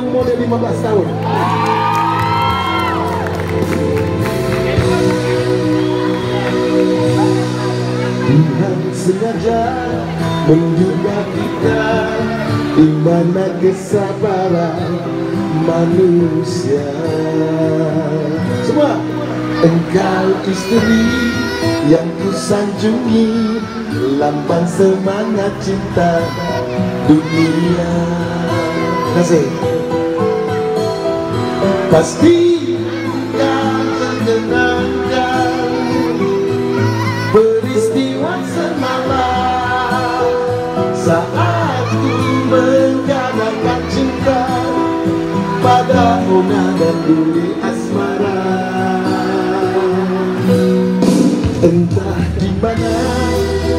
15 tahun. Tuhan sengaja menjaga kita di mana kesabaran manusia. Semua engkau istri yang kusanjungi lambang semangat cinta dunia. Terima kasih. Pasti. Kau tergenangkan peristiwa semalam. Saat ku menggadangkan cinta pada Ona dan Duli Asmara. Entah di mana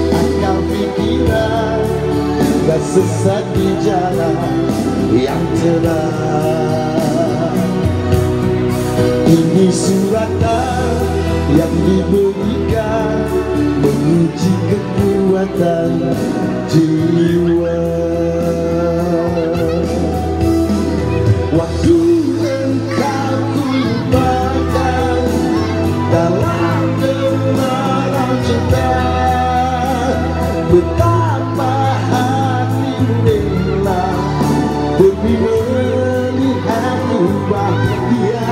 akal pikiran Gak sesat di jalan yang terang Ini suratan yang diberikan Menguji kekuatan jiwa. Waktu engkau lupakan dalam gelaran cinta Betapa hatimu rela demi melihatku bahagia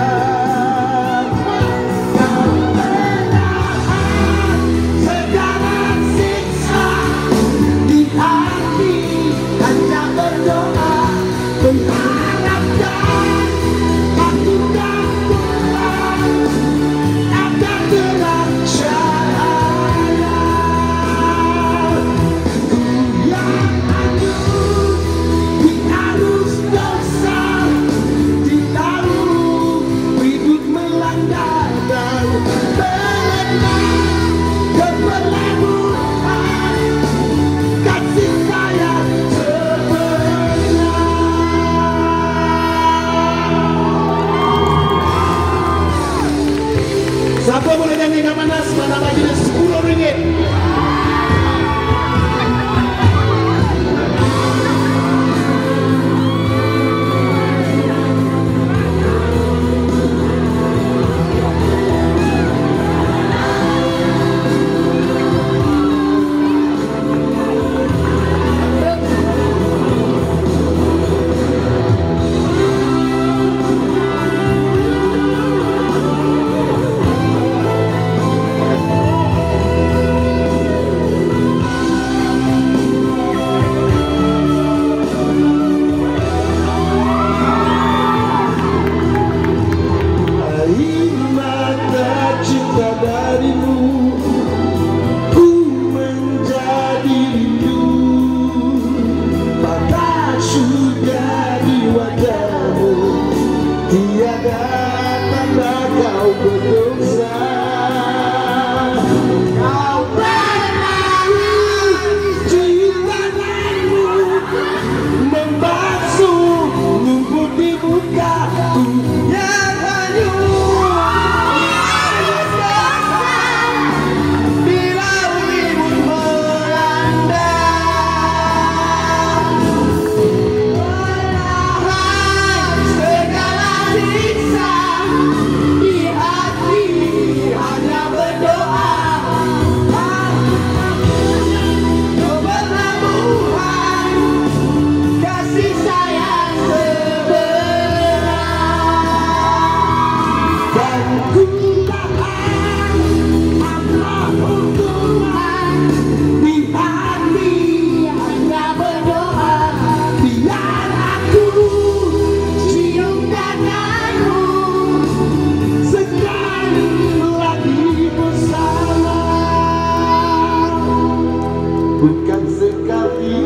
sekali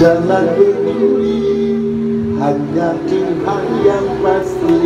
jalan berduri hanya Tuhan yang pasti